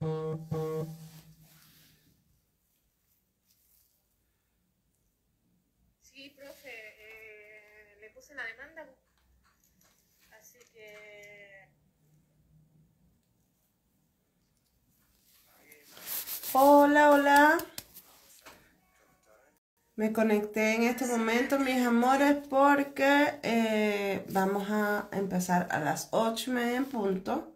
Sí, profe, eh, le puse la demanda, así que... Hola, hola. Me conecté en este momento, mis amores, porque eh, vamos a empezar a las 8 y media en punto.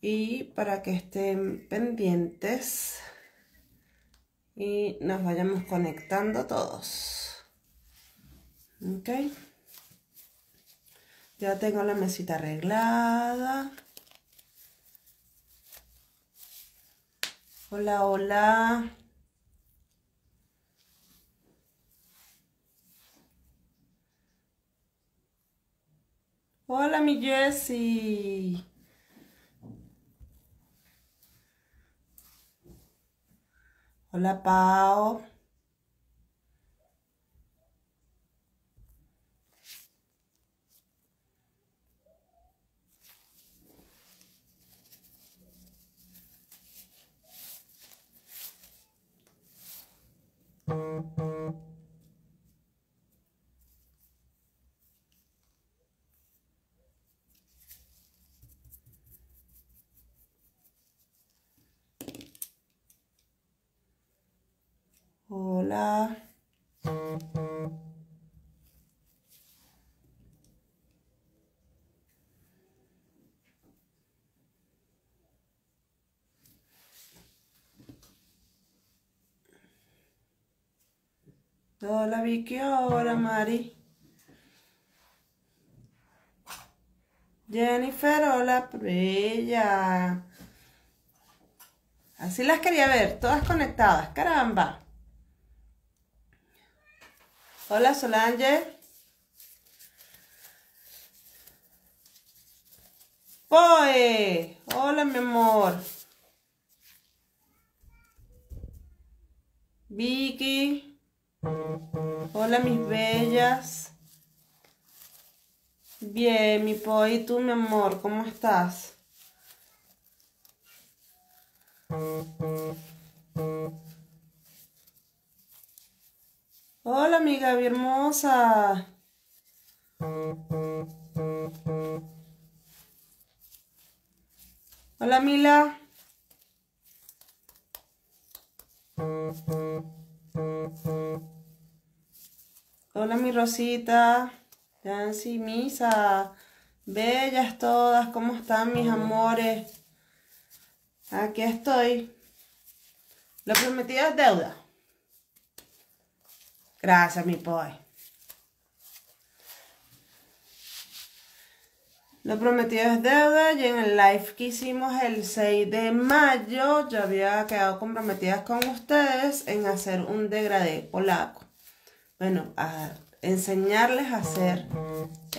Y para que estén pendientes y nos vayamos conectando todos. Ok. Ya tengo la mesita arreglada. Hola, hola. Hola, mi Jessie. Hola, Pau. Hola. Hola Vicky, hola Mari. Jennifer, hola bella. Así las quería ver, todas conectadas, caramba. Hola Solange. Poe, hola mi amor. Vicky. Hola mis bellas. Bien, mi Poe, ¿y tú mi amor? ¿Cómo estás? Hola, amiga Gaby hermosa. Hola, Mila. Hola, mi Rosita. Nancy, Misa. Bellas todas, ¿cómo están mis amores? Aquí estoy. Lo prometido es deuda. Gracias, mi boy. Lo prometido es deuda y en el live que hicimos el 6 de mayo yo había quedado comprometida con ustedes en hacer un degradé polaco. Bueno, a enseñarles a hacer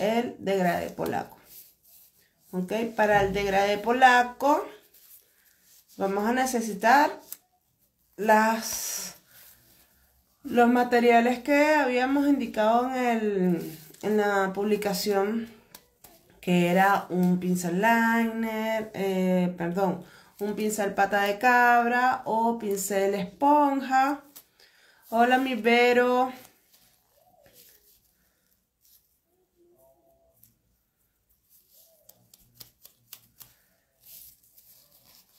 el degradé polaco. Ok, para el degradé polaco vamos a necesitar las los materiales que habíamos indicado en, el, en la publicación, que era un pincel liner, eh, perdón, un pincel pata de cabra o pincel esponja. Hola mi Vero.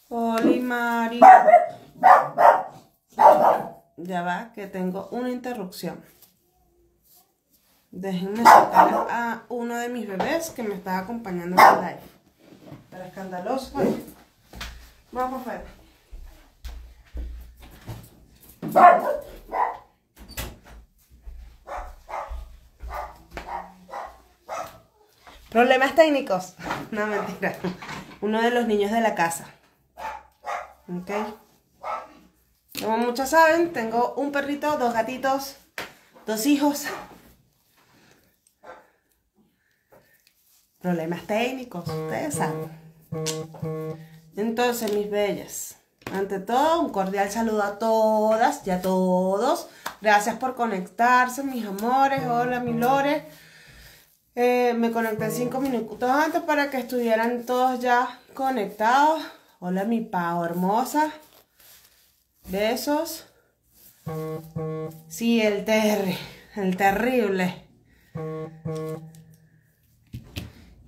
Hola Mari. Ya va, que tengo una interrupción. Déjenme sacar a uno de mis bebés que me está acompañando en el live. Pero escandaloso. Vamos a ver. Problemas técnicos. No, mentira. Uno de los niños de la casa. Ok. Como muchos saben, tengo un perrito, dos gatitos, dos hijos. Problemas técnicos, ustedes saben. Entonces, mis bellas, ante todo, un cordial saludo a todas y a todos. Gracias por conectarse, mis amores. Hola, mi Lore. Eh, me conecté cinco minutos antes para que estuvieran todos ya conectados. Hola mi pavo hermosa. Besos. Sí, el terri, el terrible.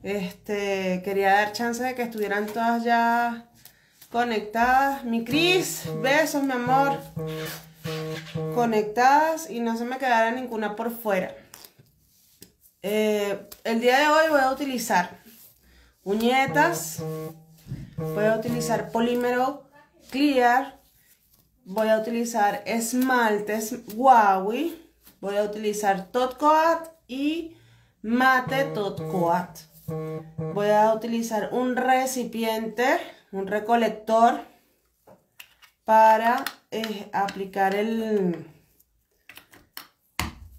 Este, quería dar chance de que estuvieran todas ya conectadas. Mi Cris, besos, mi amor. Conectadas y no se me quedara ninguna por fuera. Eh, el día de hoy voy a utilizar uñetas, voy a utilizar polímero clear, voy a utilizar esmaltes Huawei, voy a utilizar Tot Coat y mate Tot Coat. Voy a utilizar un recipiente, un recolector para eh, aplicar el,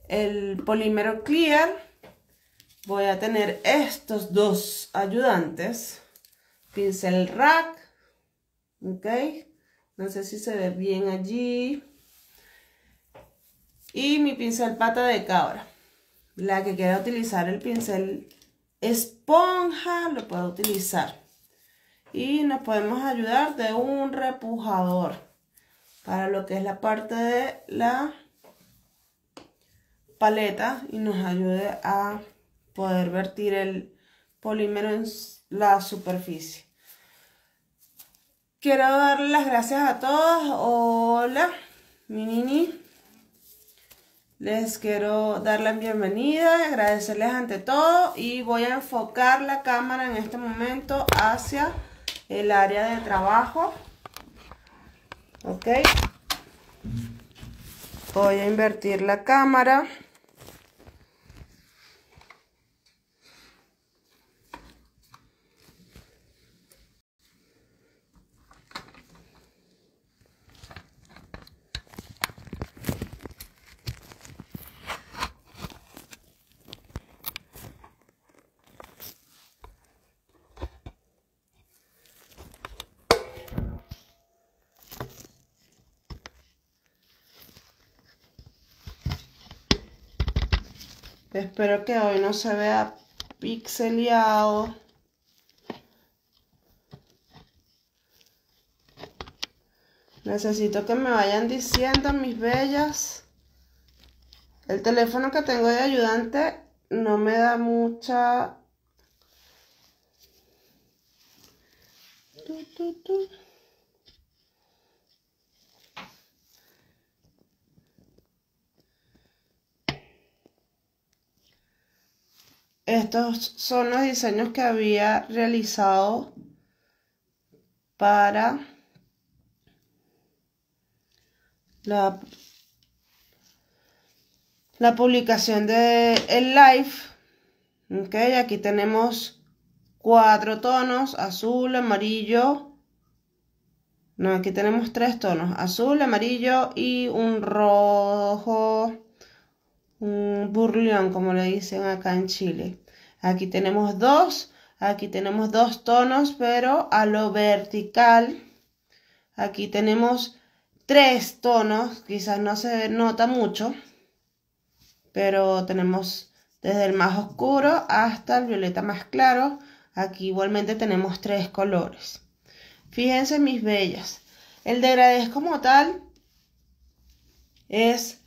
el polímero clear voy a tener estos dos ayudantes. Pincel rack. Ok. No sé si se ve bien allí. Y mi pincel pata de cabra. La que quiera utilizar el pincel esponja lo puedo utilizar. Y nos podemos ayudar de un repujador para lo que es la parte de la paleta y nos ayude a poder vertir el polímero en la superficie. Quiero darle las gracias a todos. Hola, mi nini. Les quiero dar la bienvenida y agradecerles ante todo. Y voy a enfocar la cámara en este momento hacia el área de trabajo. Ok. Voy a invertir la cámara. Espero que hoy no se vea pixeleado. Necesito que me vayan diciendo, mis bellas. El teléfono que tengo de ayudante no me da mucha... Estos son los diseños que había realizado para la, publicación de el live. Aquí tenemos cuatro tonos, azul, amarillo. No, aquí tenemos tres tonos, azul, amarillo y un rojo un como le dicen acá en Chile. Aquí tenemos dos, aquí tenemos dos tonos, pero a lo vertical. Aquí tenemos tres tonos, quizás no se nota mucho, pero tenemos desde el más oscuro hasta el violeta más claro. Aquí igualmente tenemos tres colores. Fíjense mis bellas. El degradé como tal es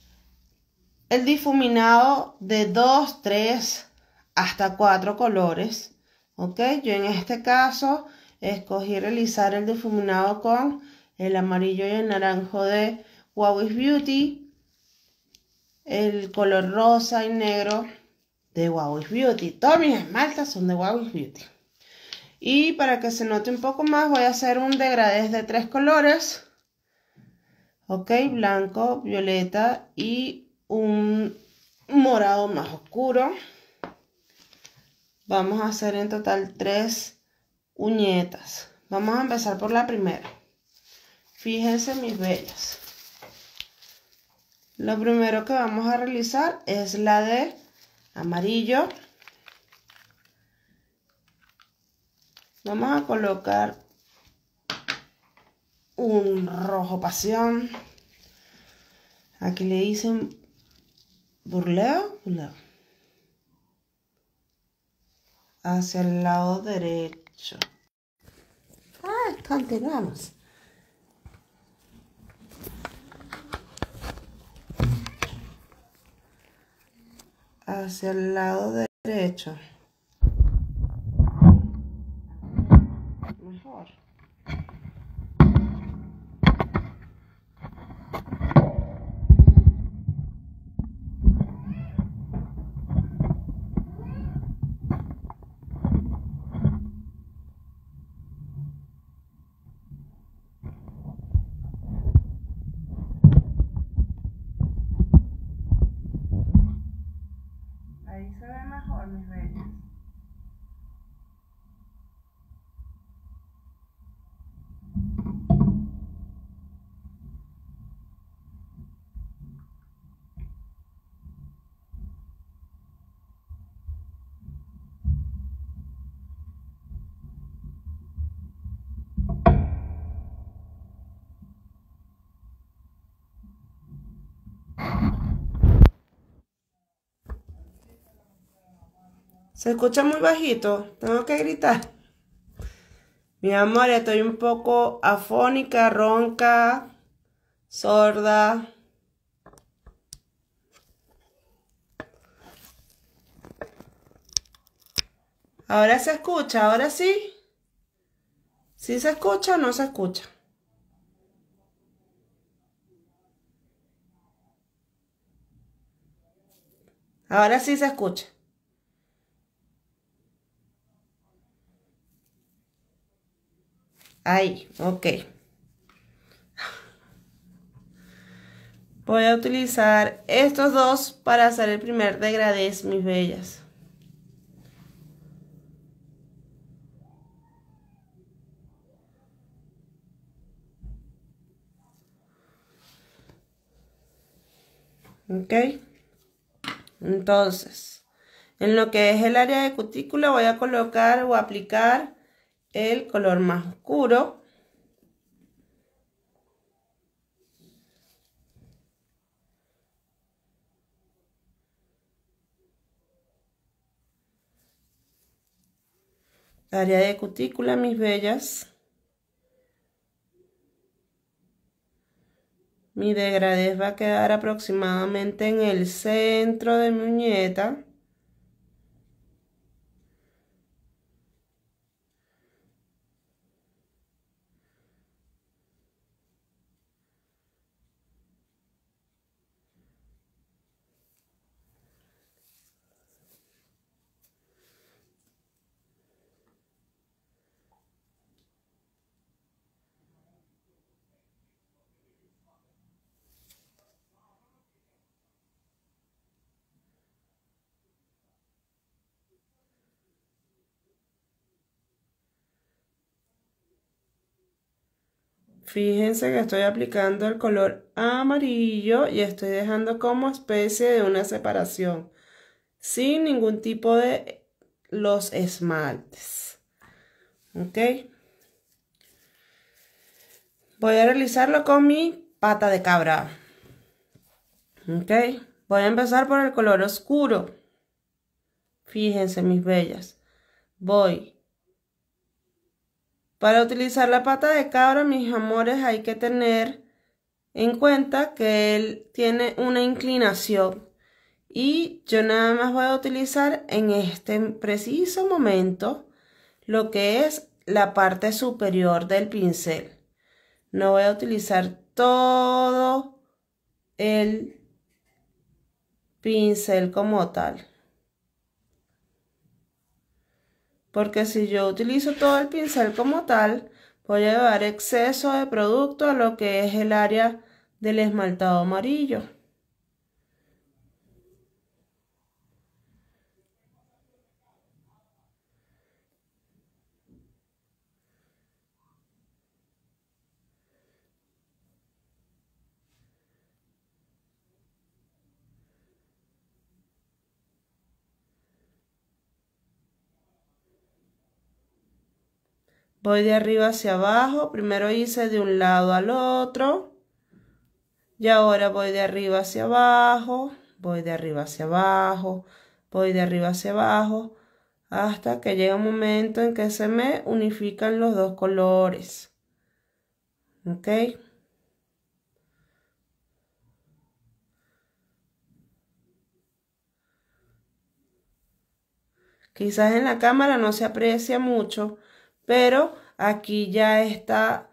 el difuminado de 2, 3 hasta 4 colores. ¿Ok? Yo en este caso escogí realizar el difuminado con el amarillo y el naranjo de Huawei Beauty. El color rosa y negro de Huawei Beauty. Todos mis esmaltes son de Huawei Beauty. Y para que se note un poco más voy a hacer un degradé de tres colores. Ok, blanco, violeta y un morado más oscuro. Vamos a hacer en total tres uñetas. Vamos a empezar por la primera. Fíjense mis bellas. Lo primero que vamos a realizar es la de amarillo. Vamos a colocar un rojo pasión. Aquí le dicen burleo, Hacia el lado derecho. Ah, Continuamos. Hacia el lado derecho. Mejor. Ahí se ve mejor, mis bellas. Se escucha muy bajito, tengo que gritar. Mi amor, estoy un poco afónica, ronca, sorda. Ahora se escucha, ahora sí. ¿Sí se escucha o no se escucha? Ahora sí se escucha. Ahí, ok. Voy a utilizar estos dos para hacer el primer degradé, mis bellas. Ok. Entonces, en lo que es el área de cutícula voy a colocar o aplicar el color más oscuro. Área de cutícula, mis bellas. Mi degradé va a quedar aproximadamente en el centro de mi uñeta. Fíjense que estoy aplicando el color amarillo y estoy dejando como especie de una separación sin ningún tipo de los esmaltes. ¿Ok? Voy a realizarlo con mi pata de cabra. ¿Ok? Voy a empezar por el color oscuro. Fíjense, mis bellas. Voy para utilizar la pata de cabra, mis amores, hay que tener en cuenta que él tiene una inclinación y yo nada más voy a utilizar en este preciso momento lo que es la parte superior del pincel. No voy a utilizar todo el pincel como tal. Porque si yo utilizo todo el pincel como tal, voy a llevar exceso de producto a lo que es el área del esmaltado amarillo. Voy de arriba hacia abajo. Primero hice de un lado al otro. Y ahora voy de arriba hacia abajo. Voy de arriba hacia abajo. Voy de arriba hacia abajo. Hasta que llega un momento en que se me unifican los dos colores. ¿Ok? Quizás en la cámara no se aprecia mucho, pero aquí ya está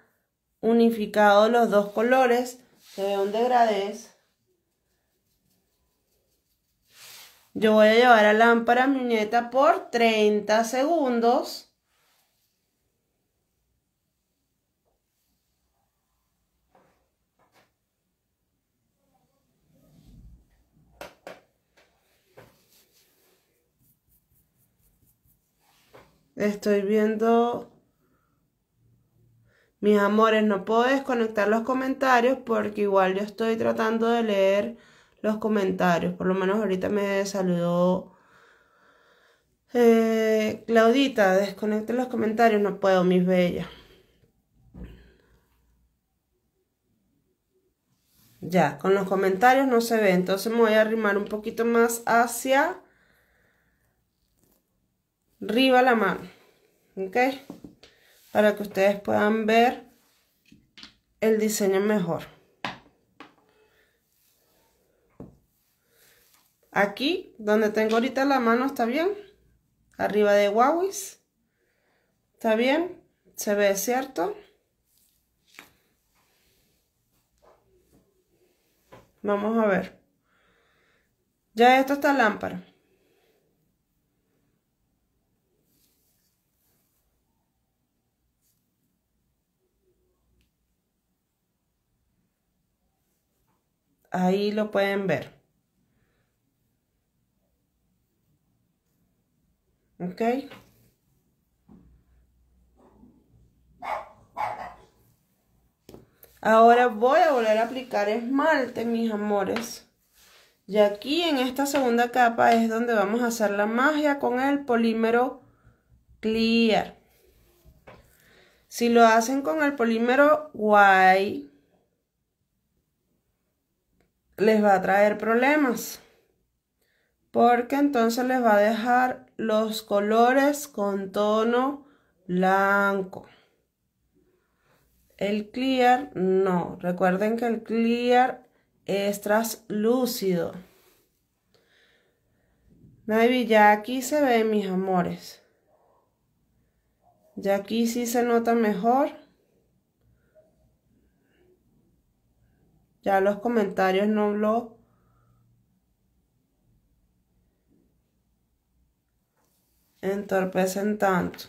unificado los dos colores. Se ve un degradez. Yo voy a llevar a lámpara mi uñeta por 30 segundos. Estoy viendo... Mis amores, no puedo desconectar los comentarios porque igual yo estoy tratando de leer los comentarios. Por lo menos ahorita me saludó eh, Claudita. Desconecte los comentarios, no puedo, mis bellas. Ya, con los comentarios no se ve, entonces me voy a arrimar un poquito más hacia arriba la mano, ¿ok? Para que ustedes puedan ver el diseño mejor. Aquí, donde tengo ahorita la mano, ¿está bien? Arriba de Huawei. ¿Está bien? ¿Se ve, cierto? Vamos a ver. Ya esto está lámpara. Ahí lo pueden ver. ¿Ok? Ahora voy a volver a aplicar esmalte, mis amores. Y aquí en esta segunda capa es donde vamos a hacer la magia con el polímero clear. Si lo hacen con el polímero white, les va a traer problemas. Porque entonces les va a dejar los colores con tono blanco. El clear, no. Recuerden que el clear es translúcido. Maybe ya aquí se ve, mis amores. Ya aquí sí se nota mejor. Ya los comentarios no lo entorpecen tanto.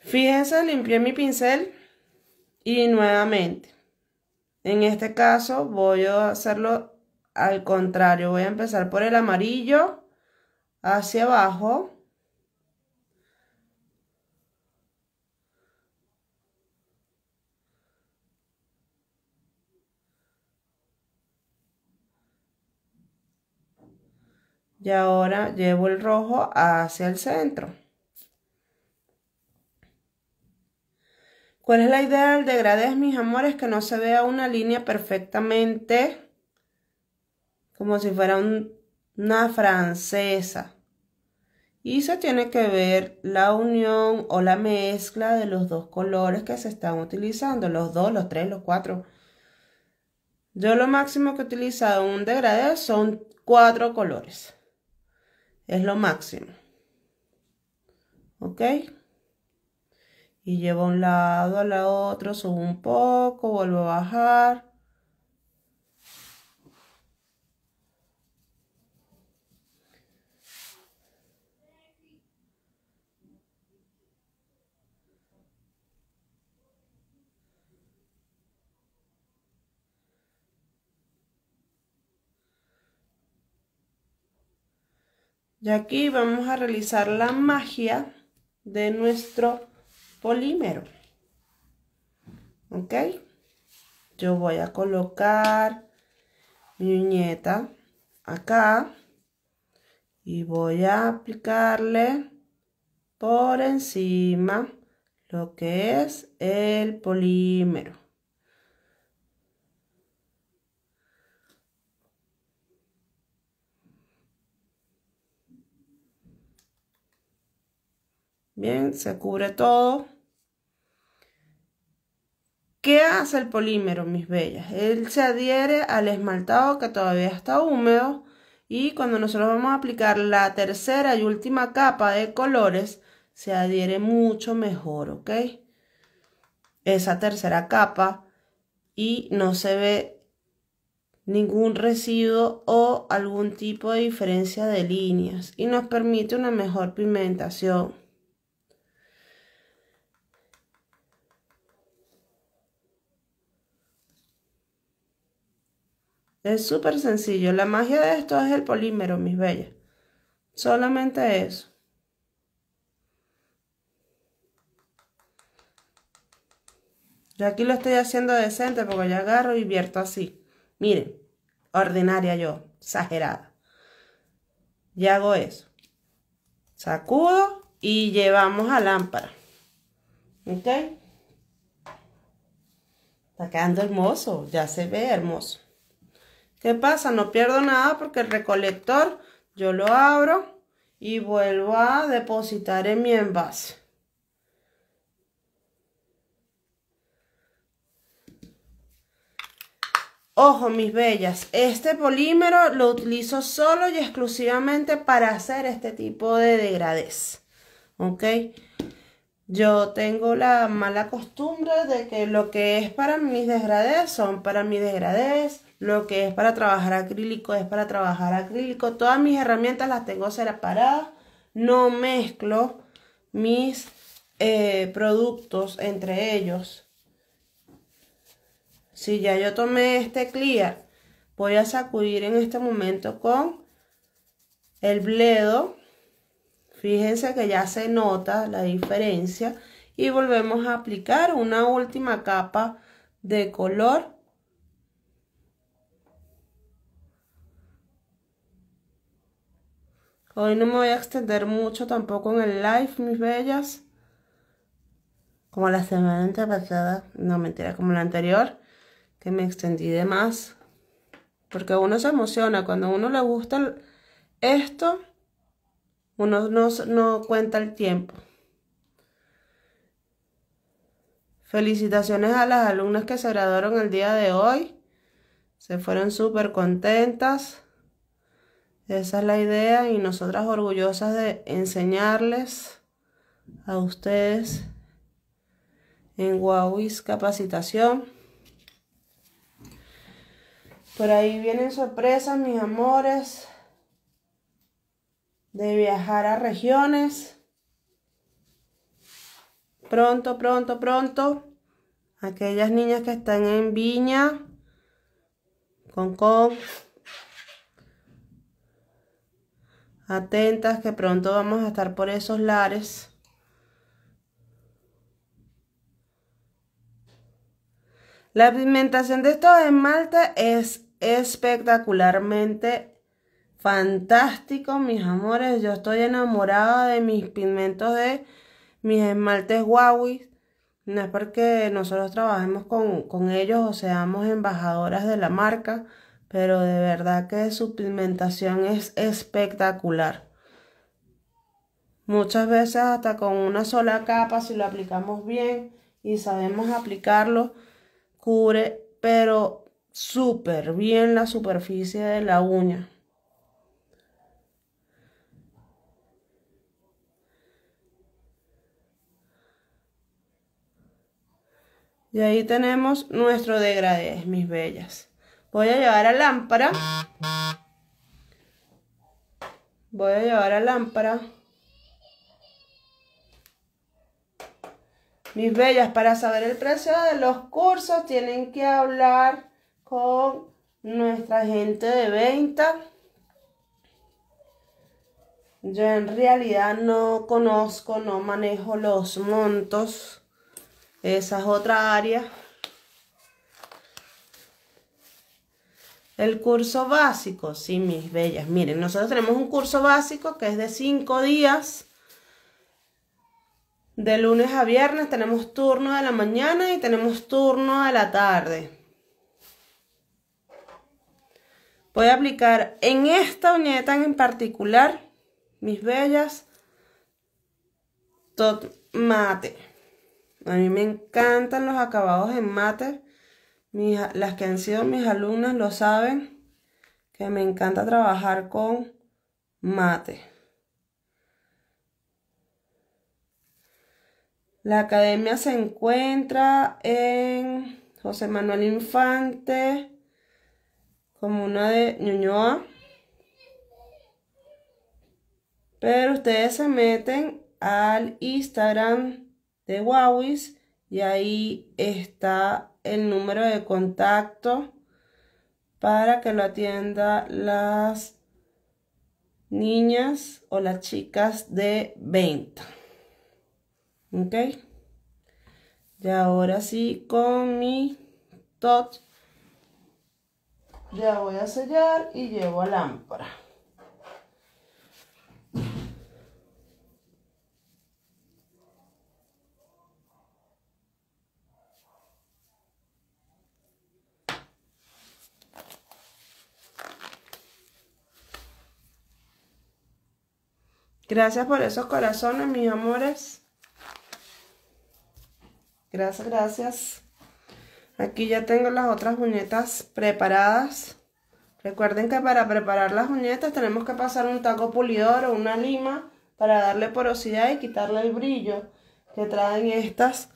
Fíjense, limpié mi pincel y nuevamente. En este caso voy a hacerlo al contrario. Voy a empezar por el amarillo hacia abajo. Y ahora llevo el rojo hacia el centro. ¿Cuál es la idea del degradé, mis amores? Que no se vea una línea perfectamente como si fuera una francesa. Y se tiene que ver la unión o la mezcla de los dos colores que se están utilizando. Los dos, los tres, los cuatro. Yo lo máximo que he utilizado en un degradé son cuatro colores. Es lo máximo. ¿Ok? Y llevo a un lado, al otro, subo un poco, vuelvo a bajar. Y aquí vamos a realizar la magia de nuestro polímero. ¿Ok? Yo voy a colocar mi uñeta acá y voy a aplicarle por encima lo que es el polímero. Bien, se cubre todo. ¿Qué hace el polímero, mis bellas? Él se adhiere al esmaltado que todavía está húmedo y cuando nosotros vamos a aplicar la tercera y última capa de colores, se adhiere mucho mejor, ¿ok? Esa tercera capa y no se ve ningún residuo o algún tipo de diferencia de líneas y nos permite una mejor pigmentación. Es súper sencillo. La magia de esto es el polímero, mis bellas. Solamente eso. Yo aquí lo estoy haciendo decente porque yo agarro y vierto así. Miren, ordinaria yo, exagerada. Y hago eso. Sacudo y llevamos a lámpara. ¿Ok? Está quedando hermoso, ya se ve hermoso. ¿Qué pasa? No pierdo nada porque el recolector yo lo abro y vuelvo a depositar en mi envase. Ojo, mis bellas, este polímero lo utilizo solo y exclusivamente para hacer este tipo de degradés. ¿Ok? Yo tengo la mala costumbre de que lo que es para mis degradés son para mis degradés, lo que es para trabajar acrílico es para trabajar acrílico. Todas mis herramientas las tengo separadas. No mezclo mis eh, productos entre ellos si ya yo tomé este clear, voy a sacudir en este momento con el bledo. Fíjense que ya se nota la diferencia. Y volvemos a aplicar una última capa de color. Hoy no me voy a extender mucho tampoco en el live, mis bellas. Como la semana pasada. No, mentira, como la anterior que me extendí de más. Porque uno se emociona. Cuando a uno le gusta esto, uno no, no cuenta el tiempo. Felicitaciones a las alumnas que se graduaron el día de hoy. Se fueron súper contentas. Esa es la idea y nosotras orgullosas de enseñarles a ustedes en Huawis Capacitación. Por ahí vienen sorpresas, mis amores, de viajar a regiones. Pronto, pronto, pronto. Aquellas niñas que están en Viña, con con. Atentas que pronto vamos a estar por esos lares. La pigmentación de estos esmaltes es espectacularmente fantástico, mis amores. Yo estoy enamorada de mis pigmentos de mis esmaltes Huawei. No es porque nosotros trabajemos con, con ellos o seamos embajadoras de la marca, pero de verdad que su pigmentación es espectacular. Muchas veces hasta con una sola capa, si lo aplicamos bien y sabemos aplicarlo, cubre, pero súper bien la superficie de la uña. Y ahí tenemos nuestro degradé, mis bellas. Voy a llevar a lámpara. Voy a llevar a lámpara. Mis bellas, para saber el precio de los cursos tienen que hablar con nuestra gente de venta. Yo en realidad no conozco, no manejo los montos. Esa es otra área. El curso básico, sí, mis bellas. Miren, nosotros tenemos un curso básico que es de 5 días. De lunes a viernes tenemos turno de la mañana y tenemos turno de la tarde. Voy a aplicar en esta uñeta en particular, mis bellas, tot mate. A mí me encantan los acabados en mate. Las que han sido mis alumnas lo saben, que me encanta trabajar con mate. La academia se encuentra en José Manuel Infante, comuna de Ñuñoa. Pero ustedes se meten al Instagram de Wawis y ahí está el número de contacto para que lo atienda las niñas o las chicas de venta. ¿Ok? Y ahora sí con mi tot ya voy a sellar y llevo a lámpara. Gracias por esos corazones, mis amores. Gracias, gracias. Aquí ya tengo las otras uñetas preparadas. Recuerden que para preparar las uñetas tenemos que pasar un taco pulidor o una lima para darle porosidad y quitarle el brillo que traen estas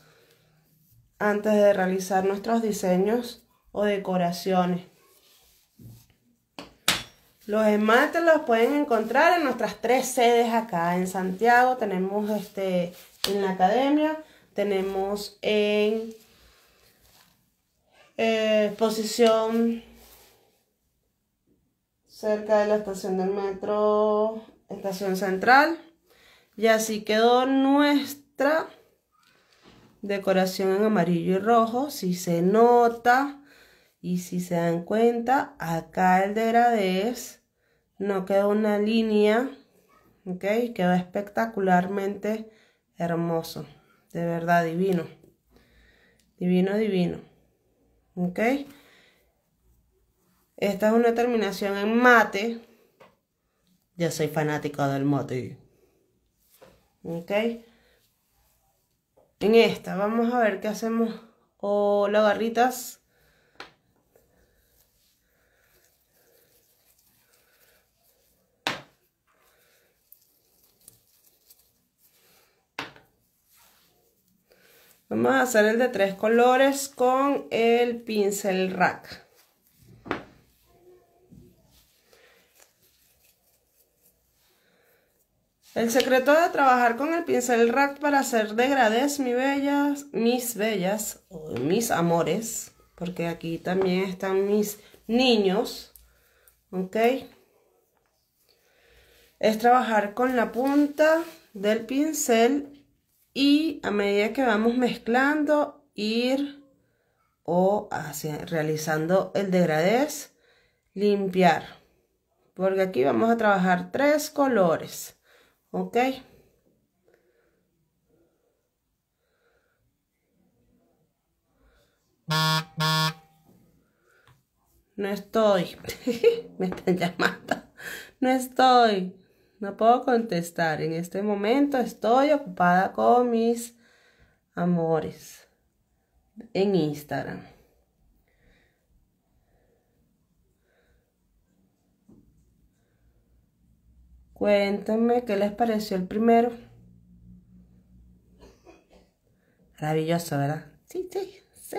antes de realizar nuestros diseños o decoraciones. Los esmaltes los pueden encontrar en nuestras tres sedes acá en Santiago. Tenemos este en la academia, tenemos en eh, exposición cerca de la estación del metro, estación central. Y así quedó nuestra decoración en amarillo y rojo. Si se nota y si se dan cuenta, acá el degradé es no quedó una línea, ok, quedó espectacularmente hermoso, de verdad divino, divino, divino, ok. Esta es una terminación en mate, yo soy fanático del mate, ok. En esta vamos a ver qué hacemos, o las garritas Vamos a hacer el de tres colores con el pincel rack. El secreto de trabajar con el pincel rack para hacer degradés, mis bellas, mis bellas, o mis amores, porque aquí también están mis niños, ¿ok? Es trabajar con la punta del pincel y a medida que vamos mezclando ir o hacia, realizando el degradés limpiar. Porque aquí vamos a trabajar tres colores ok no estoy. Me están llamando. No estoy no puedo contestar. En este momento estoy ocupada con mis amores en Instagram. Cuéntenme qué les pareció el primero. Maravilloso, ¿verdad? Sí, sí, sí.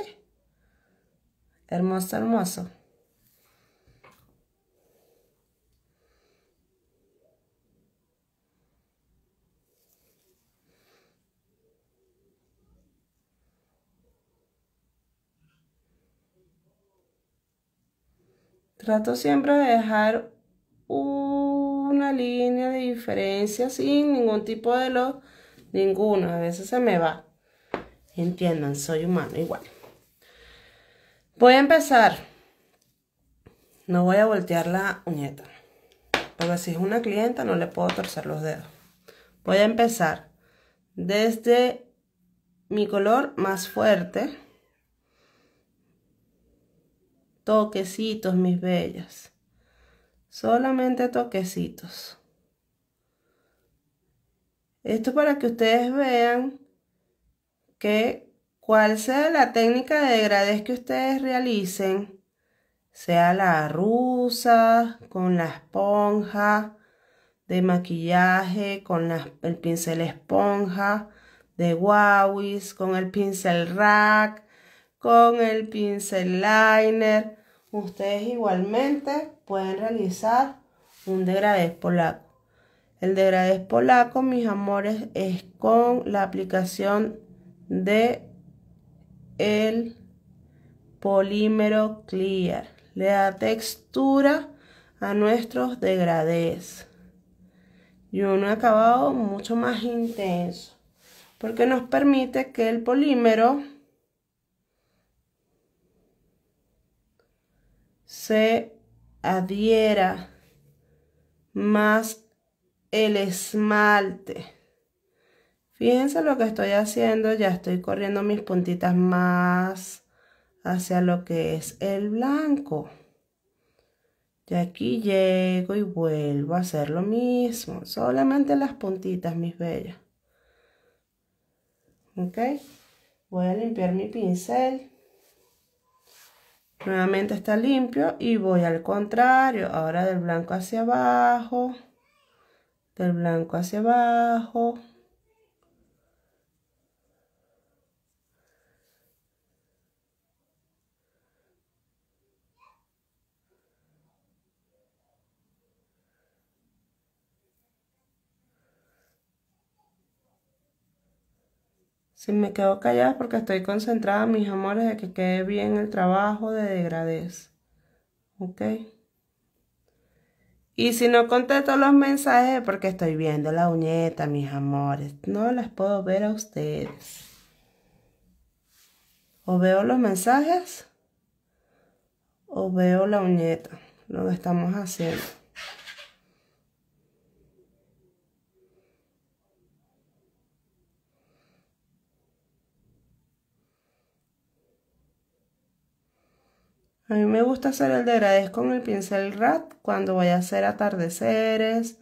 Hermoso, hermoso. Trato siempre de dejar una línea de diferencia sin ningún tipo de lo, ninguno. A veces se me va. Entiendan, soy humano igual. Voy a empezar. No voy a voltear la uñeta. Porque si es una clienta no le puedo torcer los dedos. Voy a empezar desde mi color más fuerte Toquecitos, mis bellas. Solamente toquecitos. Esto para que ustedes vean que cual sea la técnica de degradez que ustedes realicen, sea la rusa, con la esponja de maquillaje, con el pincel esponja de Wawis, con el pincel rack, con el pincel liner, ustedes igualmente pueden realizar un degradez polaco. El degradez polaco, mis amores, es con la aplicación de el polímero clear. Le da textura a nuestros degradés y un acabado mucho más intenso porque nos permite que el polímero se adhiera más el esmalte. Fíjense lo que estoy haciendo, ya estoy corriendo mis puntitas más hacia lo que es el blanco. Y aquí llego y vuelvo a hacer lo mismo, solamente las puntitas, mis bellas. Ok, voy a limpiar mi pincel. Nuevamente está limpio y voy al contrario, ahora del blanco hacia abajo, del blanco hacia abajo. Si me quedo callada porque estoy concentrada, mis amores, de que quede bien el trabajo de degradez. ¿Ok? Y si no contesto los mensajes porque estoy viendo la uñeta, mis amores. No las puedo ver a ustedes. O veo los mensajes o veo la uñeta, lo que estamos haciendo. A mí me gusta hacer el degradez con el pincel rat cuando voy a hacer atardeceres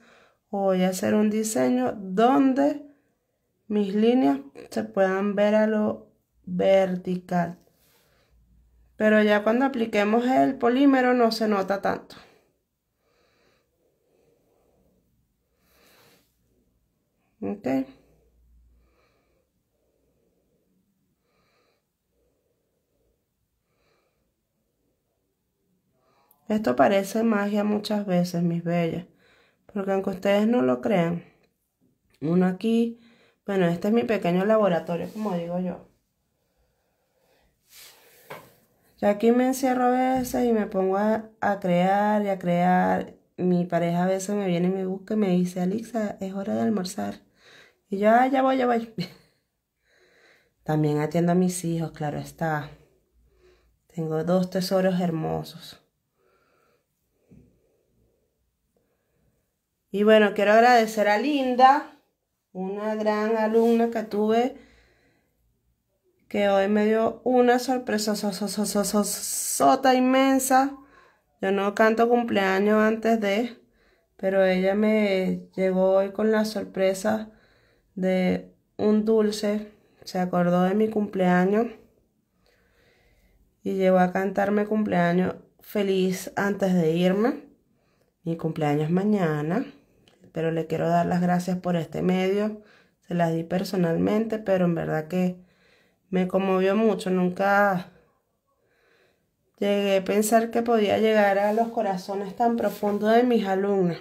o voy a hacer un diseño donde mis líneas se puedan ver a lo vertical. Pero ya cuando apliquemos el polímero no se nota tanto. Okay. Esto parece magia muchas veces, mis bellas, porque aunque ustedes no lo crean, uno aquí, bueno, este es mi pequeño laboratorio, como digo yo. Ya aquí me encierro a veces y me pongo a, crear y a crear. Mi pareja a veces me viene y me busca y me dice, Alixa, es hora de almorzar. Y yo, ah, ya voy, ya voy. También atiendo a mis hijos, claro está. Tengo dos tesoros hermosos. Y bueno, quiero agradecer a Linda, una gran alumna que tuve, que hoy me dio una sorpresa sota inmensa. Yo no canto cumpleaños antes de, pero ella me llegó hoy con la sorpresa de un dulce. Se acordó de mi cumpleaños y llegó a cantarme cumpleaños feliz antes de irme. Mi cumpleaños mañana pero le quiero dar las gracias por este medio. Se las di personalmente, pero en verdad que me conmovió mucho. Nunca llegué a pensar que podía llegar a los corazones tan profundos de mis alumnas.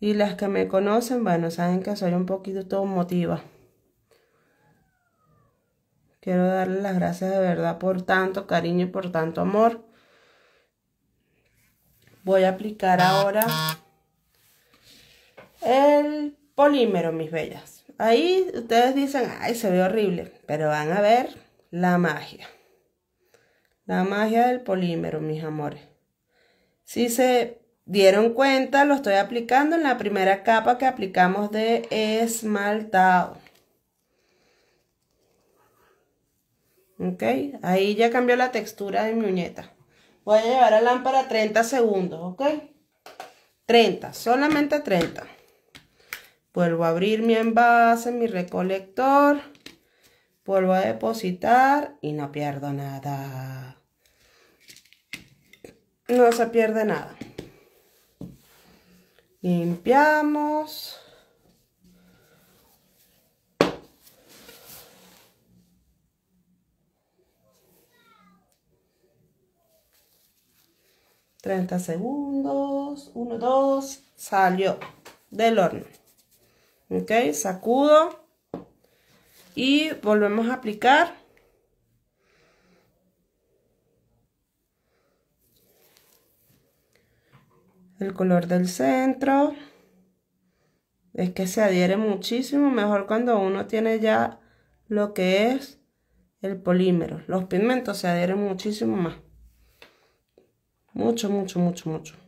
Y las que me conocen, bueno, saben que soy un poquito motiva. Quiero darle las gracias de verdad por tanto cariño y por tanto amor. Voy a aplicar ahora el polímero, mis bellas. Ahí ustedes dicen, ay, se ve horrible, pero van a ver la magia. La magia del polímero, mis amores. Si se dieron cuenta, lo estoy aplicando en la primera capa que aplicamos de esmaltado. Ok, ahí ya cambió la textura de mi uñeta. Voy a llevar a lámpara 30 segundos, ok. 30, solamente 30. Vuelvo a abrir mi envase, mi recolector. Vuelvo a depositar y no pierdo nada. No se pierde nada. Limpiamos. Treinta segundos. Uno, dos. Salió del horno. Ok, sacudo. Y volvemos a aplicar. El color del centro. Es que se adhiere muchísimo mejor cuando uno tiene ya lo que es el polímero. Los pigmentos se adhieren muchísimo más. Mucho, mucho, mucho, mucho.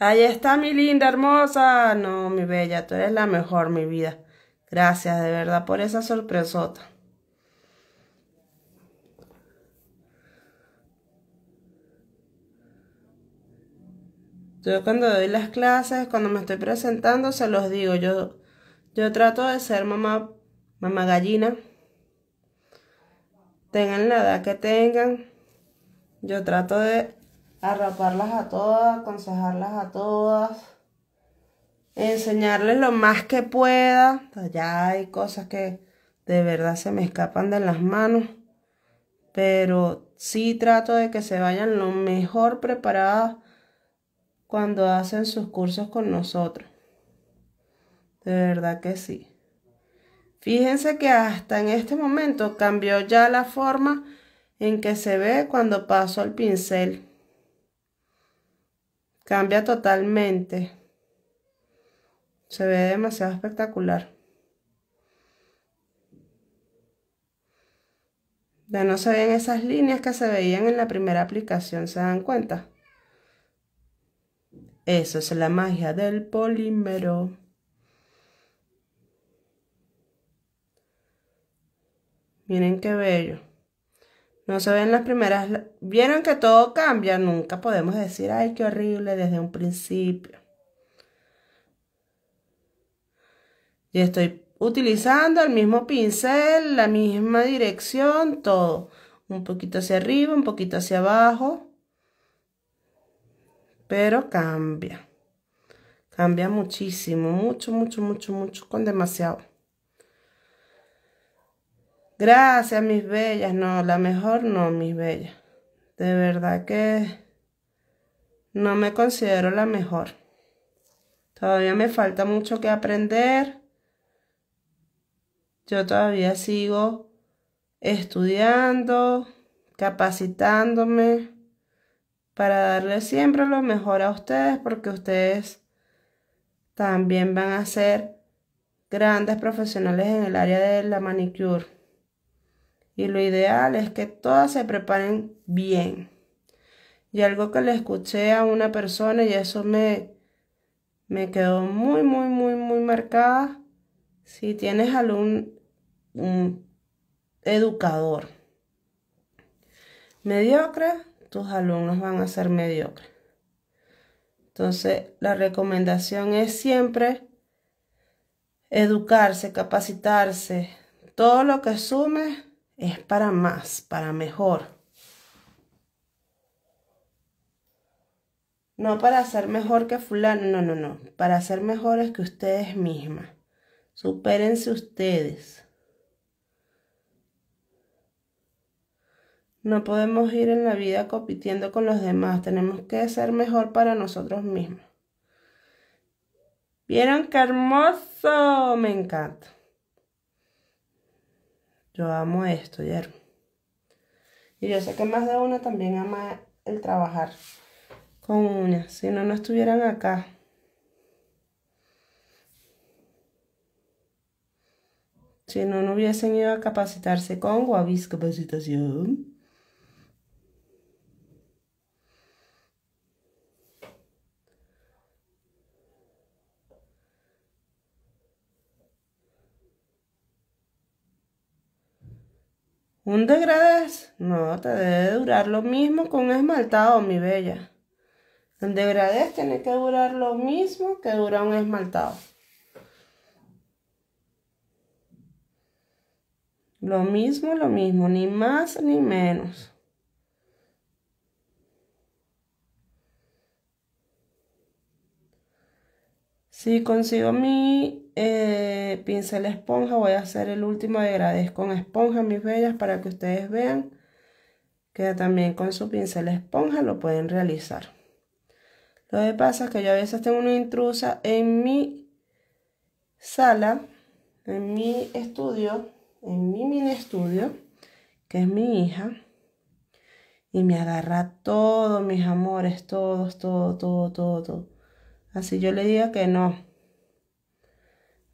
Ahí está mi linda, hermosa. No, mi bella, tú eres la mejor, mi vida. Gracias de verdad por esa sorpresota. Yo cuando doy las clases, cuando me estoy presentando, se los digo. Yo, yo trato de ser mamá, mamá gallina. Tengan la edad que tengan. Yo trato de arraparlas a todas, aconsejarlas a todas, enseñarles lo más que pueda. Ya hay cosas que de verdad se me escapan de las manos, pero sí trato de que se vayan lo mejor preparadas cuando hacen sus cursos con nosotros. De verdad que sí. Fíjense que hasta en este momento cambió ya la forma en que se ve cuando paso el pincel. Cambia totalmente. Se ve demasiado espectacular. Ya no se ven esas líneas que se veían en la primera aplicación, ¿se dan cuenta? Eso es la magia del polímero. Miren qué bello. No se ven las primeras. Vieron que todo cambia. Nunca podemos decir, ay, qué horrible desde un principio. Y estoy utilizando el mismo pincel, la misma dirección, todo. Un poquito hacia arriba, un poquito hacia abajo. Pero cambia. Cambia muchísimo, mucho, mucho, mucho, mucho, con demasiado. Gracias, mis bellas. No, la mejor no, mis bellas. De verdad que no me considero la mejor. Todavía me falta mucho que aprender. Yo todavía sigo estudiando, capacitándome para darle siempre lo mejor a ustedes porque ustedes también van a ser grandes profesionales en el área de la manicure y lo ideal es que todas se preparen bien. Y algo que le escuché a una persona y eso me, me quedó muy, muy, muy, muy marcada. Si tienes algún un educador mediocre, tus alumnos van a ser mediocres. Entonces, la recomendación es siempre educarse, capacitarse. Todo lo que sume es para más, para mejor. No para ser mejor que fulano, no, no, no. Para ser mejores que ustedes mismas. Supérense ustedes. No podemos ir en la vida compitiendo con los demás. Tenemos que ser mejor para nosotros mismos. ¿Vieron qué hermoso? Me encanta. Yo amo esto, ¿ya? Y yo sé que más de uno también ama el trabajar con uñas. Si no, no estuvieran acá. Si no, no hubiesen ido a capacitarse con Guavis Capacitación. ¿Un degradés? No, te debe durar lo mismo con un esmaltado, mi bella. El degradé tiene que durar lo mismo que dura un esmaltado. Lo mismo, lo mismo, ni más ni menos. Si consigo mi eh, pincel esponja, voy a hacer el último degradé con esponja, mis bellas, para que ustedes vean que también con su pincel esponja lo pueden realizar. Lo que pasa es que yo a veces tengo una intrusa en mi sala, en mi estudio, en mi mini estudio, que es mi hija, y me agarra todo, mis amores, todos, todo, todo, todo, todo. Así yo le digo que no.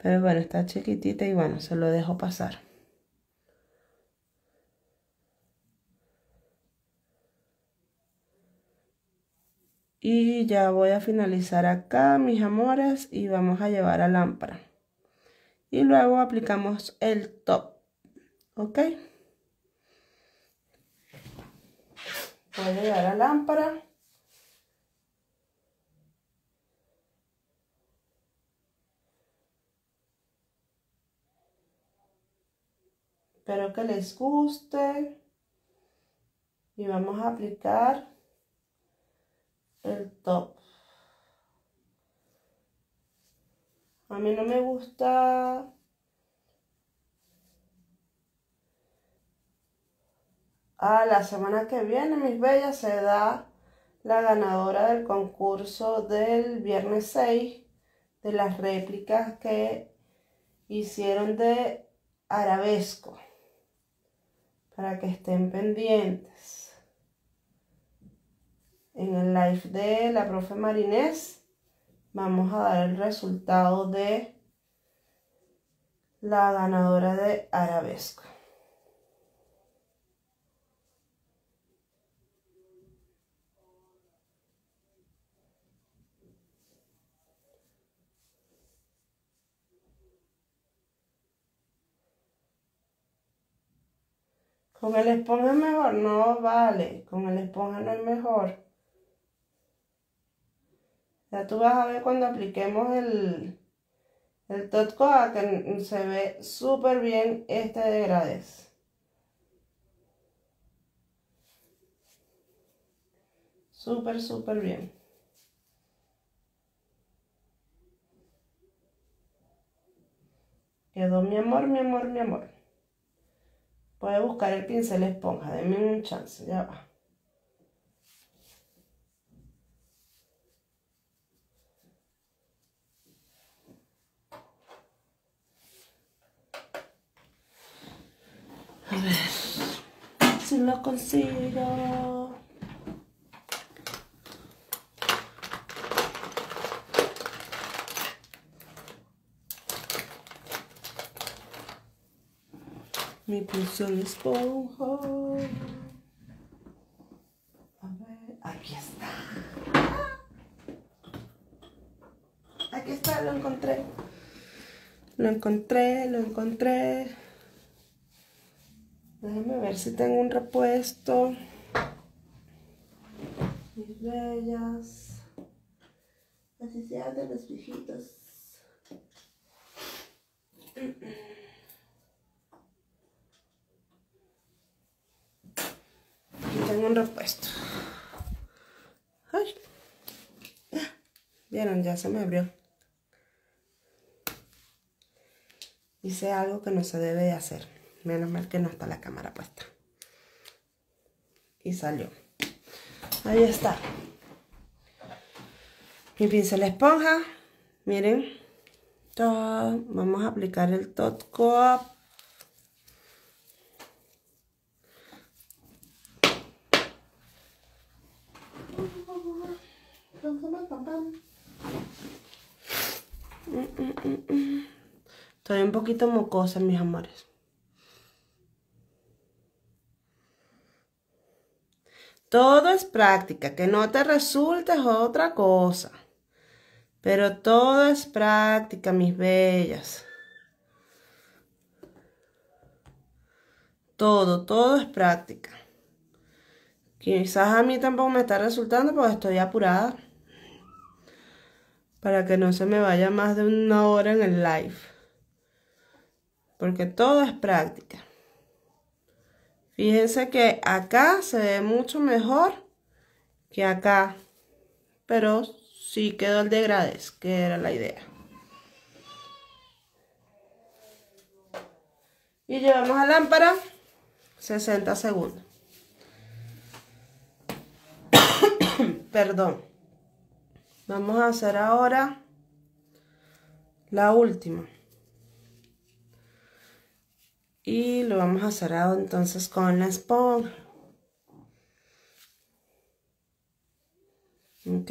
Pero bueno, está chiquitita y bueno, se lo dejo pasar. Y ya voy a finalizar acá, mis amores, y vamos a llevar a lámpara. Y luego aplicamos el top. ¿Ok? Voy a llevar a lámpara. Espero que les guste. Y vamos a aplicar el top. A mí no me gusta Ah, la semana que viene, mis bellas, se da la ganadora del concurso del viernes 6 de las réplicas que hicieron de arabesco para que estén pendientes. En el live de la profe Marinés vamos a dar el resultado de la ganadora de arabesco. Con el esponja es mejor, no vale, con el esponja no es mejor. Ya tú vas a ver cuando apliquemos el, el Tot que se ve súper bien este degradez. Súper, súper bien. Quedó mi amor, mi amor, mi amor. Voy a buscar el pincel esponja, denme un chance, ya va. A ver si lo consigo. Mi pincel esponja. A ver, aquí está. Aquí está, lo encontré. Lo encontré, lo encontré. Déjenme ver si tengo un repuesto. Mis bellas. Así se de los viejitos. Un repuesto. Ay. Vieron, ya se me abrió. Hice algo que no se debe de hacer. Menos mal que no está la cámara puesta. Y salió. Ahí está. Mi pincel esponja. Miren. Vamos a aplicar el Tot Coap Estoy un poquito mocosa, mis amores. Todo es práctica, que no te resulte es otra cosa. Pero todo es práctica, mis bellas. Todo, todo es práctica. Quizás a mí tampoco me está resultando porque estoy apurada. Para que no se me vaya más de una hora en el live. Porque todo es práctica. Fíjense que acá se ve mucho mejor que acá. Pero sí quedó el degradez, que era la idea. Y llevamos a lámpara 60 segundos. Perdón. Vamos a hacer ahora la última. Y lo vamos a hacer entonces con la esponja. Ok.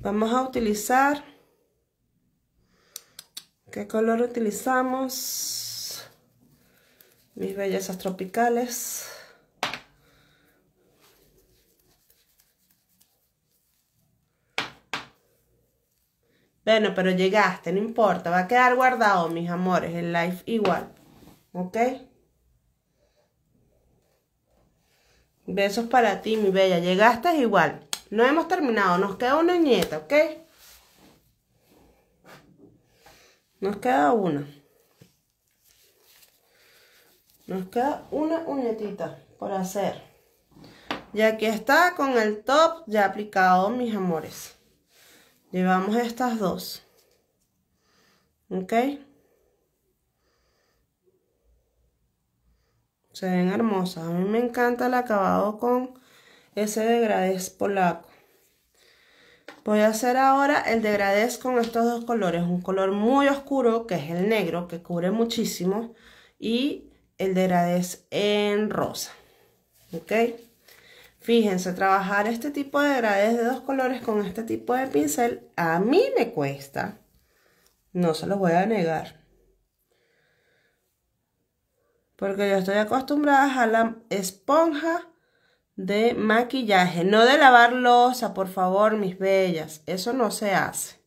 Vamos a utilizar. ¿Qué color utilizamos? Mis bellezas tropicales. Bueno, pero llegaste, no importa, va a quedar guardado, mis amores, el live igual. ¿Ok? Besos para ti, mi bella. Llegaste igual. No hemos terminado, nos queda una nieta, ¿ok? Nos queda una. Nos queda una uñetita por hacer. Y aquí está con el top ya aplicado, mis amores. Llevamos estas dos. ¿Ok? Se ven hermosas. A mí me encanta el acabado con ese degradez polaco. Voy a hacer ahora el degradez con estos dos colores. Un color muy oscuro, que es el negro, que cubre muchísimo. Y el degradez en rosa. ¿Ok? Fíjense, trabajar este tipo de degradés de dos colores con este tipo de pincel a mí me cuesta. No se los voy a negar. Porque yo estoy acostumbrada a la esponja de maquillaje. No de lavar losa, por favor, mis bellas. Eso no se hace.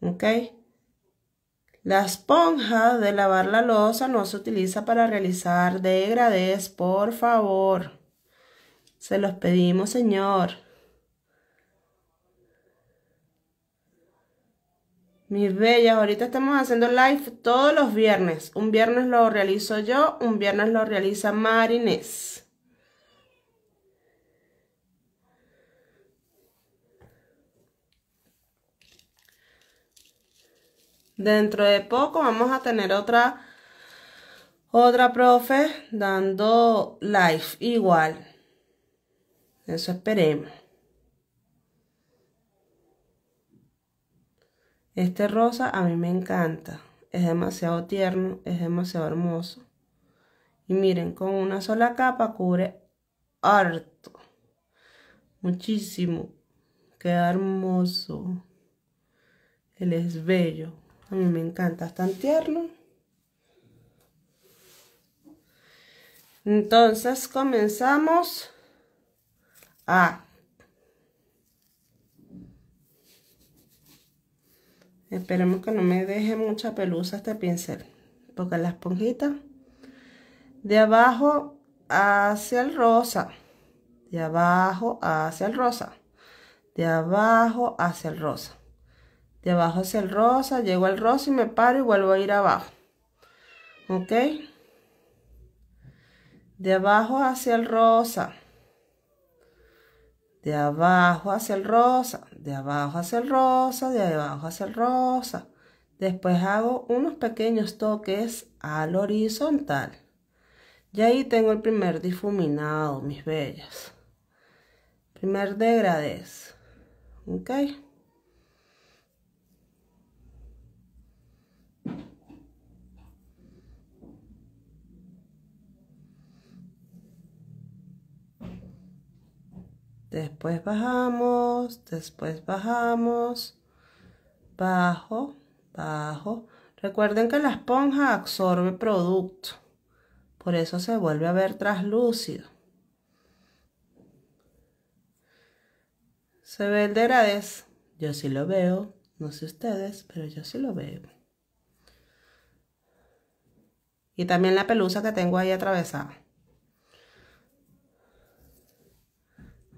¿Ok? La esponja de lavar la losa no se utiliza para realizar degradés, por favor. Se los pedimos, Señor. Mis bellas, ahorita estamos haciendo live todos los viernes. Un viernes lo realizo yo, un viernes lo realiza Marinés. Dentro de poco vamos a tener otra otra profe dando live igual. Eso esperemos. Este rosa a mí me encanta. Es demasiado tierno, es demasiado hermoso. Y miren, con una sola capa cubre harto. Muchísimo. Queda hermoso. Él es bello. A mí me encanta. Es tan tierno. Entonces comenzamos Ah. Esperemos que no me deje mucha pelusa este pincel. Porque la esponjita de abajo hacia el rosa. De abajo hacia el rosa. De abajo hacia el rosa. De abajo hacia el rosa. Llego al rosa y me paro y vuelvo a ir abajo. ¿Ok? De abajo hacia el rosa de abajo hacia el rosa, de abajo hacia el rosa, de abajo hacia el rosa. Después hago unos pequeños toques al horizontal. Y ahí tengo el primer difuminado, mis bellas. Primer degradez. ¿Ok? Después bajamos, después bajamos, bajo, bajo. Recuerden que la esponja absorbe producto, por eso se vuelve a ver traslúcido. ¿Se ve el degradez? Yo sí lo veo, no sé ustedes, pero yo sí lo veo. Y también la pelusa que tengo ahí atravesada.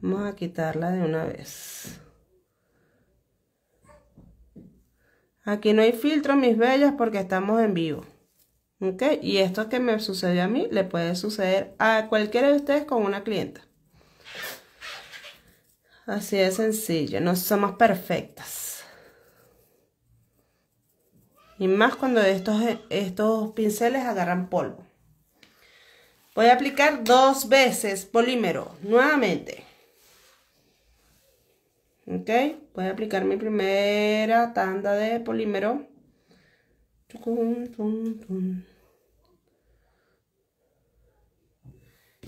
Vamos a quitarla de una vez. Aquí no hay filtro, mis bellas, porque estamos en vivo. ¿Ok? Y esto que me sucedió a mí le puede suceder a cualquiera de ustedes con una clienta. Así de sencillo, no somos perfectas. Y más cuando estos, estos pinceles agarran polvo. Voy a aplicar dos veces polímero, nuevamente. Ok, voy a aplicar mi primera tanda de polímero.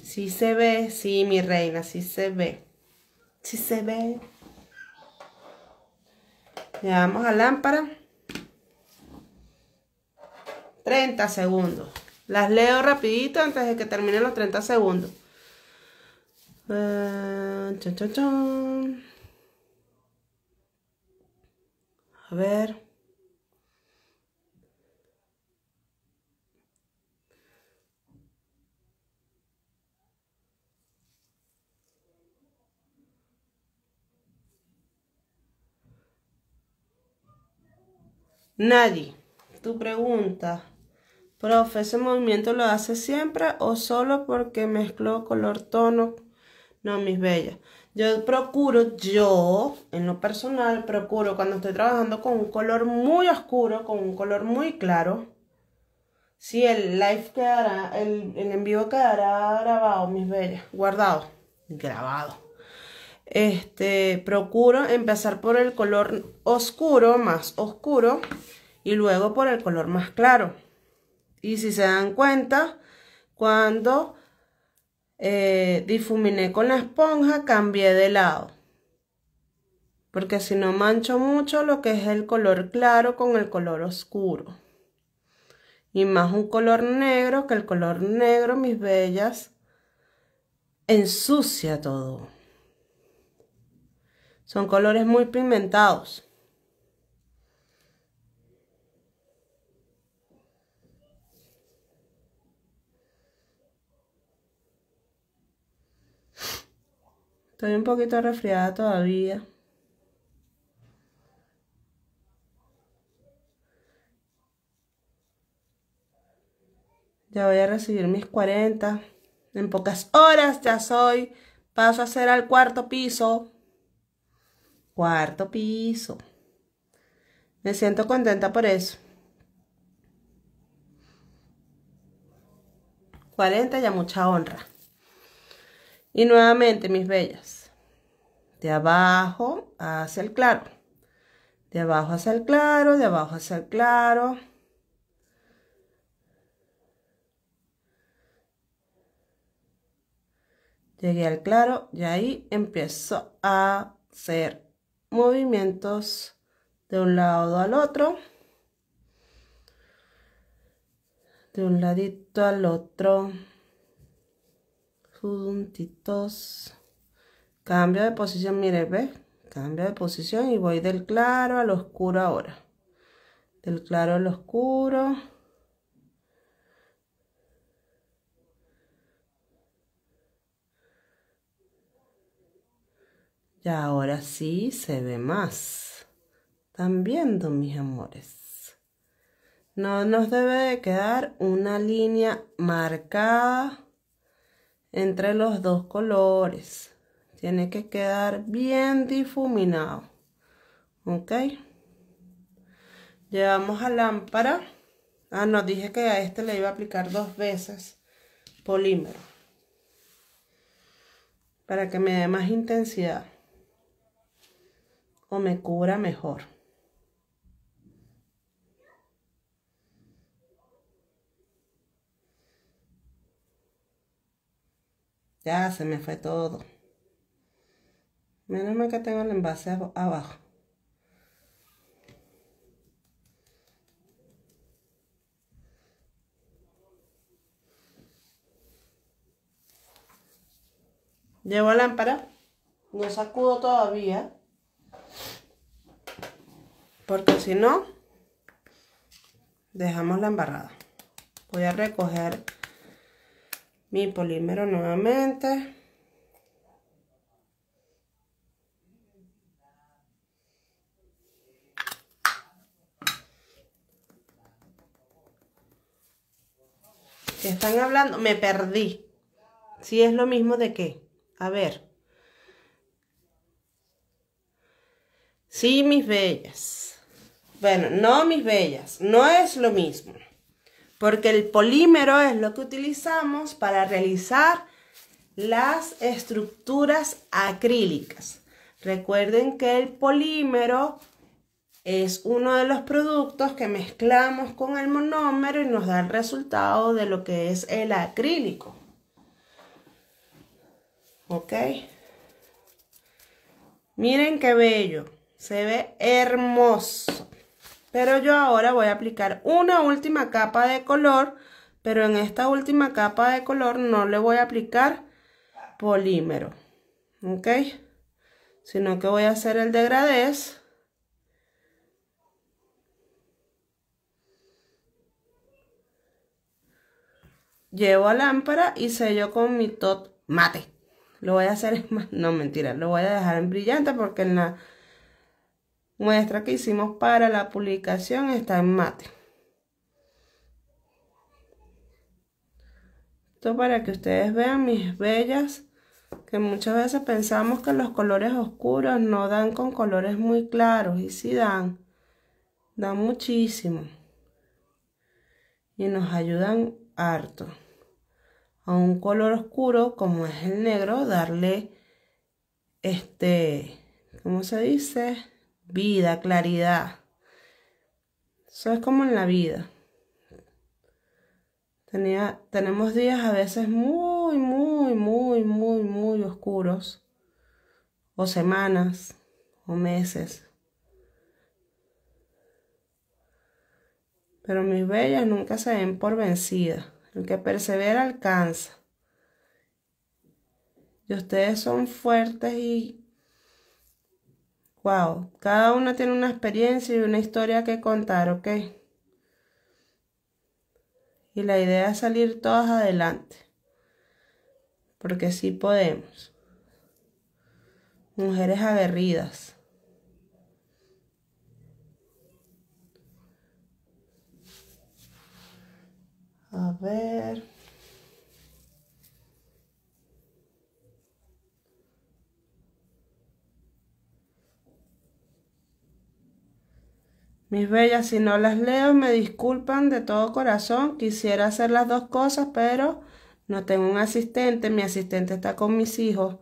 Sí se ve, sí, mi reina, sí se ve. Sí se ve. Llevamos a lámpara. 30 segundos. Las leo rapidito antes de que terminen los 30 segundos. Uh, A ver. Nadie. Tu pregunta. Profe, ¿ese movimiento lo hace siempre o solo porque mezcló color tono? No, mis bellas. Yo procuro, yo, en lo personal, procuro cuando estoy trabajando con un color muy oscuro, con un color muy claro. Si el live quedará, el, el en vivo quedará grabado, mis bellas, guardado, grabado. Este, procuro empezar por el color oscuro, más oscuro, y luego por el color más claro. Y si se dan cuenta, cuando eh, difuminé con la esponja, cambié de lado. Porque si no mancho mucho lo que es el color claro con el color oscuro. Y más un color negro, que el color negro, mis bellas, ensucia todo. Son colores muy pigmentados. Estoy un poquito resfriada todavía. Ya voy a recibir mis 40. En pocas horas ya soy. Paso a hacer al cuarto piso. Cuarto piso. Me siento contenta por eso. 40 ya mucha honra. Y nuevamente, mis bellas, de abajo hacia el claro, de abajo hacia el claro, de abajo hacia el claro. Llegué al claro y ahí empiezo a hacer movimientos de un lado al otro. De un ladito al otro puntitos. Cambio de posición, mire, ve. Cambio de posición y voy del claro al oscuro ahora. Del claro al oscuro. Y ahora sí se ve más. ¿Están viendo, mis amores? No nos debe de quedar una línea marcada entre los dos colores. Tiene que quedar bien difuminado. ¿Ok? Llevamos a lámpara. Ah, nos dije que a este le iba a aplicar dos veces polímero. Para que me dé más intensidad. O me cubra mejor. Ya se me fue todo. Menos mal que tengo el envase abajo. Llevo lámpara. No sacudo todavía. Porque si no, dejamos la embarrada. Voy a recoger mi polímero nuevamente. ¿Qué están hablando? Me perdí. Si es lo mismo de qué. A ver. Sí, mis bellas. Bueno, no, mis bellas. No es lo mismo. Porque el polímero es lo que utilizamos para realizar las estructuras acrílicas. Recuerden que el polímero es uno de los productos que mezclamos con el monómero y nos da el resultado de lo que es el acrílico. ¿Ok? Miren qué bello. Se ve hermoso. Pero yo ahora voy a aplicar una última capa de color. Pero en esta última capa de color no le voy a aplicar polímero. ¿Ok? Sino que voy a hacer el degradez. Llevo a lámpara y sello con mi tot mate. Lo voy a hacer no mentira, lo voy a dejar en brillante porque en la muestra que hicimos para la publicación está en mate. Esto para que ustedes vean mis bellas que muchas veces pensamos que los colores oscuros no dan con colores muy claros y si dan, dan muchísimo y nos ayudan harto. A un color oscuro como es el negro, darle este, ¿cómo se dice? Vida, claridad. Eso es como en la vida. Tenía, tenemos días a veces muy, muy, muy, muy, muy oscuros. O semanas, o meses. Pero mis bellas nunca se ven por vencidas. El que persevera alcanza. Y ustedes son fuertes y... Wow, cada uno tiene una experiencia y una historia que contar, ¿ok? Y la idea es salir todas adelante. Porque sí podemos. Mujeres aguerridas. A ver. Mis bellas, si no las leo, me disculpan de todo corazón. Quisiera hacer las dos cosas, pero no tengo un asistente. Mi asistente está con mis hijos.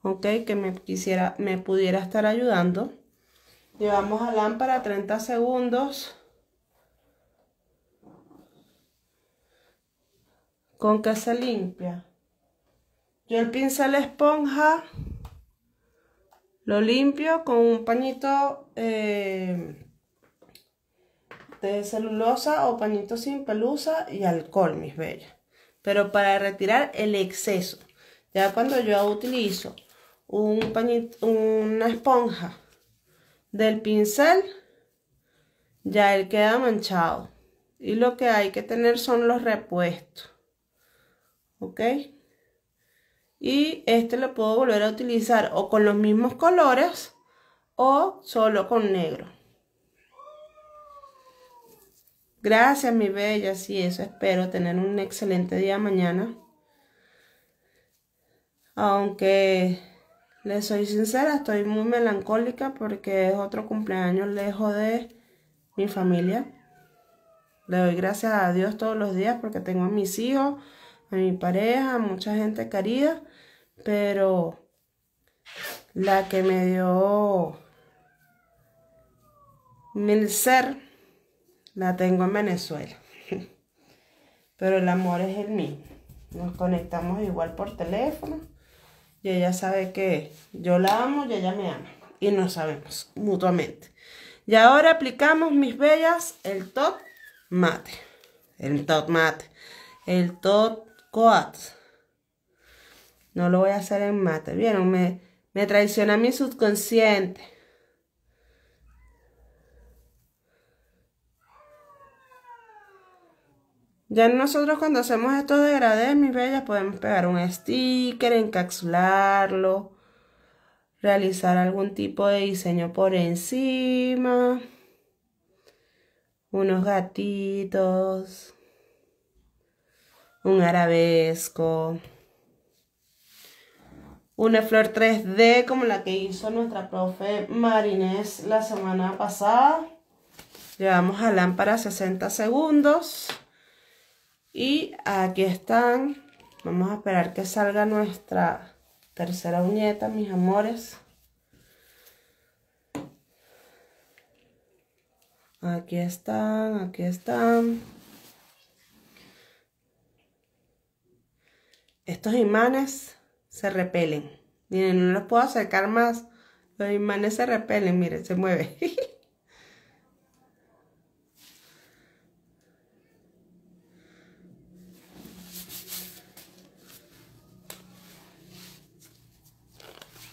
Ok, que me quisiera, me pudiera estar ayudando. Llevamos a lámpara 30 segundos. ¿Con qué se limpia? Yo el pincel esponja lo limpio con un pañito eh, de celulosa o pañito sin pelusa y alcohol, mis bellas. Pero para retirar el exceso. Ya cuando yo utilizo un pañito, una esponja del pincel, ya él queda manchado. Y lo que hay que tener son los repuestos. ¿Ok? Y este lo puedo volver a utilizar o con los mismos colores o solo con negro. Gracias, mi bella. Sí, eso espero. Tener un excelente día mañana. Aunque le soy sincera, estoy muy melancólica porque es otro cumpleaños lejos de mi familia. Le doy gracias a Dios todos los días porque tengo a mis hijos, a mi pareja, a mucha gente querida. Pero la que me dio mi ser la tengo en Venezuela. Pero el amor es el mismo. Nos conectamos igual por teléfono. Y ella sabe que yo la amo y ella me ama. Y nos sabemos mutuamente. Y ahora aplicamos, mis bellas, el top mate. El top mate. El top coat. No lo voy a hacer en mate. ¿Vieron? Me, me traiciona mi subconsciente. Ya nosotros cuando hacemos esto de degradés, mis bellas, podemos pegar un sticker, encapsularlo, realizar algún tipo de diseño por encima, unos gatitos. un arabesco, una flor 3D como la que hizo nuestra profe Marinés la semana pasada. Llevamos a lámpara 60 segundos. Y aquí están. Vamos a esperar que salga nuestra tercera uñeta, mis amores. Aquí están, aquí están. Estos imanes se repelen. Miren, no los puedo acercar más. Los imanes se repelen, miren, se mueve.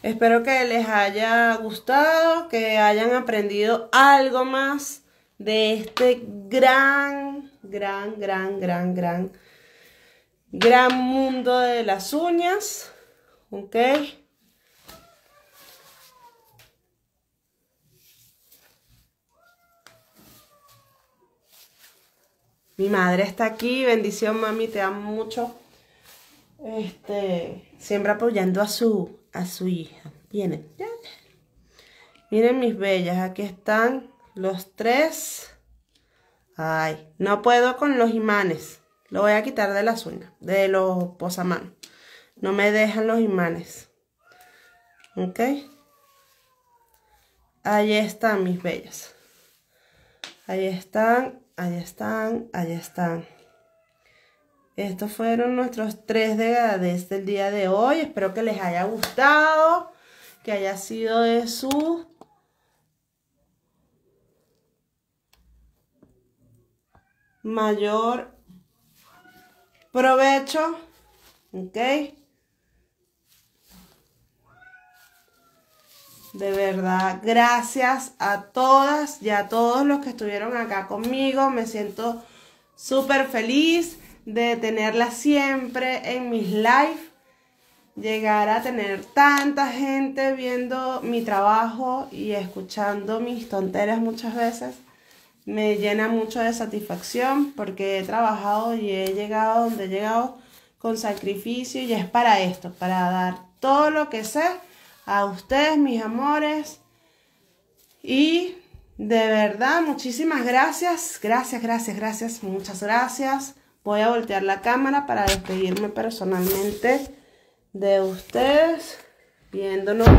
Espero que les haya gustado, que hayan aprendido algo más de este gran, gran, gran, gran, gran, gran mundo de las uñas. ¿Ok? Mi madre está aquí, bendición mami, te amo mucho. Este, siempre apoyando a su, a su hija. Vienen, Miren mis bellas, aquí están los tres. Ay, no puedo con los imanes. Lo voy a quitar de las uñas, de los posamanos. No me dejan los imanes. ¿Ok? Ahí están mis bellas. Ahí están, ahí están, ahí están. Estos fueron nuestros tres degradés del día de hoy. Espero que les haya gustado, que haya sido de su mayor provecho. ¿Ok? De verdad, gracias a todas y a todos los que estuvieron acá conmigo. Me siento súper feliz de tenerla siempre en mis live, llegar a tener tanta gente viendo mi trabajo y escuchando mis tonteras muchas veces, me llena mucho de satisfacción porque he trabajado y he llegado donde he llegado con sacrificio y es para esto, para dar todo lo que sé a ustedes, mis amores. Y de verdad, muchísimas gracias, gracias, gracias, gracias, muchas gracias. Voy a voltear la cámara para despedirme personalmente de ustedes, viéndonos.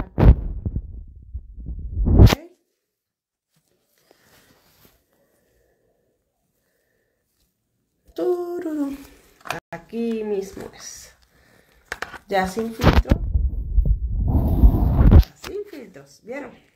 Aquí mismo es. Ya sin filtro. Sin filtros, ¿vieron?